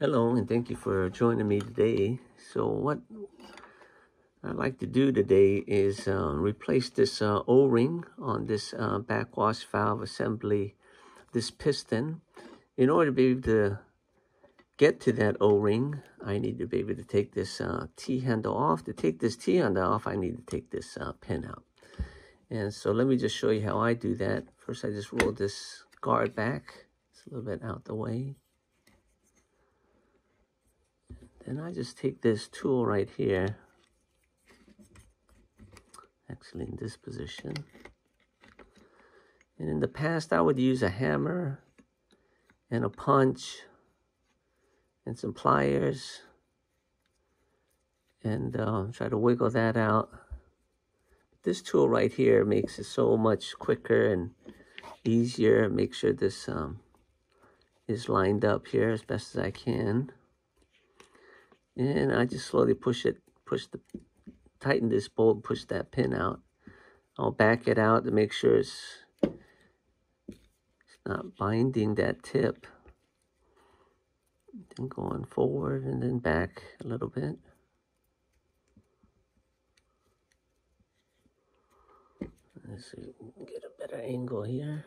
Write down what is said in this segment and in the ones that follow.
Hello, and thank you for joining me today. So what I'd like to do today is uh, replace this uh, O-ring on this uh, backwash valve assembly, this piston. In order to be able to get to that O-ring, I need to be able to take this uh, T-handle off. To take this T-handle off, I need to take this uh, pin out. And so let me just show you how I do that. First, I just roll this guard back. It's a little bit out the way. And I just take this tool right here, actually in this position. And in the past, I would use a hammer and a punch and some pliers and uh, try to wiggle that out. This tool right here makes it so much quicker and easier. Make sure this um, is lined up here as best as I can. And I just slowly push it, push the, tighten this bolt, push that pin out. I'll back it out to make sure it's, it's not binding that tip. Then going forward and then back a little bit. Let's see, get a better angle here.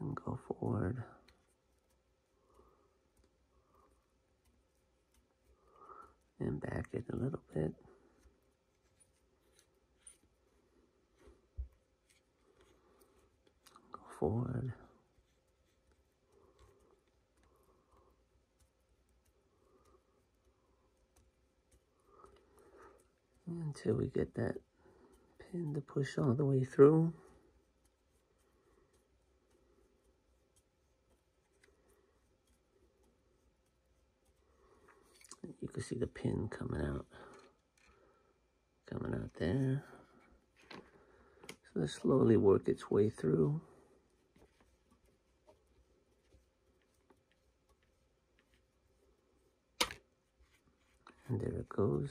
And go forward. And back it a little bit. Go forward. Until we get that pin to push all the way through. You can see the pin coming out coming out there. So it slowly work its way through. And there it goes.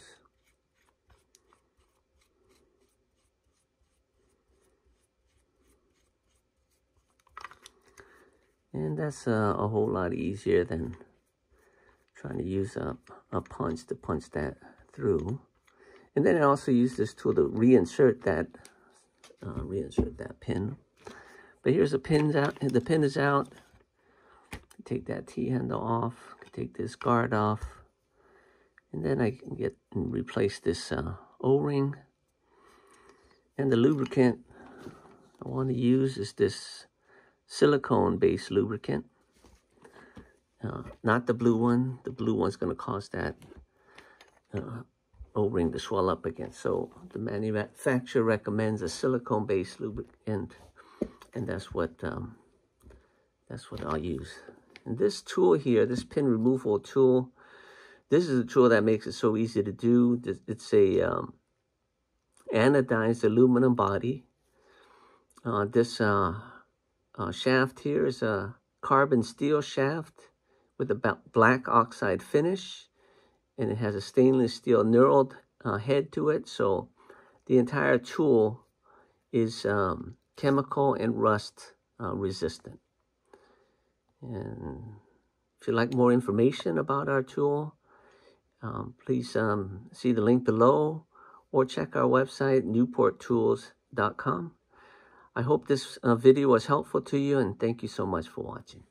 And that's uh, a whole lot easier than trying to use a, a punch to punch that through. And then I also use this tool to reinsert that, uh, reinsert that pin. But here's the pins out, the pin is out. Take that T-handle off, take this guard off. And then I can get and replace this uh, O-ring. And the lubricant I want to use is this silicone-based lubricant. Uh, not the blue one. The blue one's going to cause that uh, O-ring to swell up again. So the manufacturer recommends a silicone-based lubricant, and that's what um, that's what I'll use. And this tool here, this pin removal tool, this is a tool that makes it so easy to do. It's a um, anodized aluminum body. Uh, this uh, uh, shaft here is a carbon steel shaft with a black oxide finish and it has a stainless steel knurled uh, head to it. So the entire tool is um, chemical and rust uh, resistant. And if you'd like more information about our tool, um, please um, see the link below or check our website, newporttools.com. I hope this uh, video was helpful to you and thank you so much for watching.